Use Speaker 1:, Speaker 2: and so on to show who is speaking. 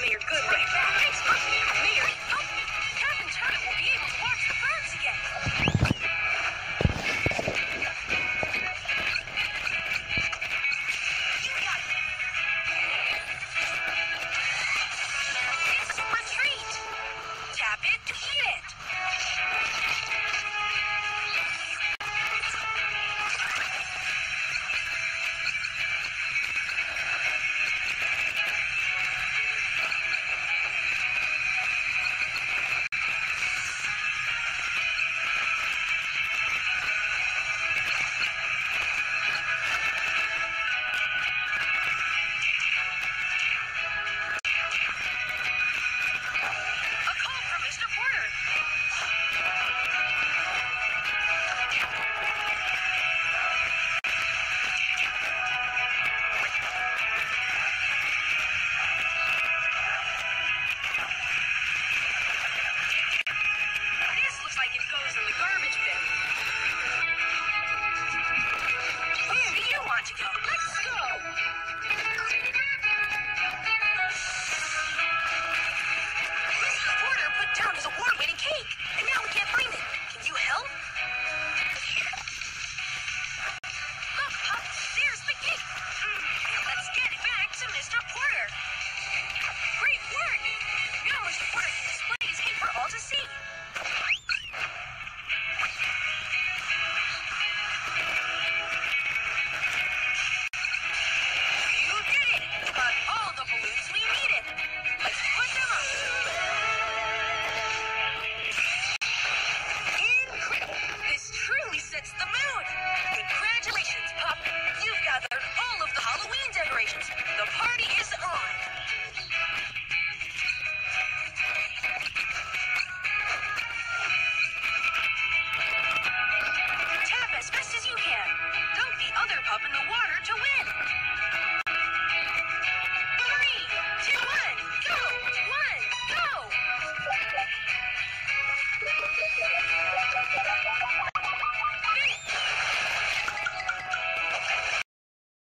Speaker 1: me your good way.